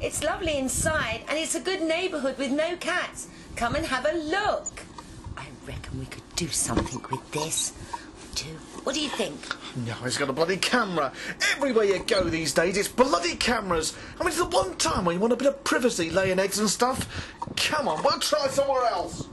It's lovely inside, and it's a good neighbourhood with no cats. Come and have a look. I reckon we could do something with this. Do. What do you think? No, he's got a bloody camera. Everywhere you go these days, it's bloody cameras. I mean, it's the one time when you want a bit of privacy laying eggs and stuff. Come on, we'll try somewhere else.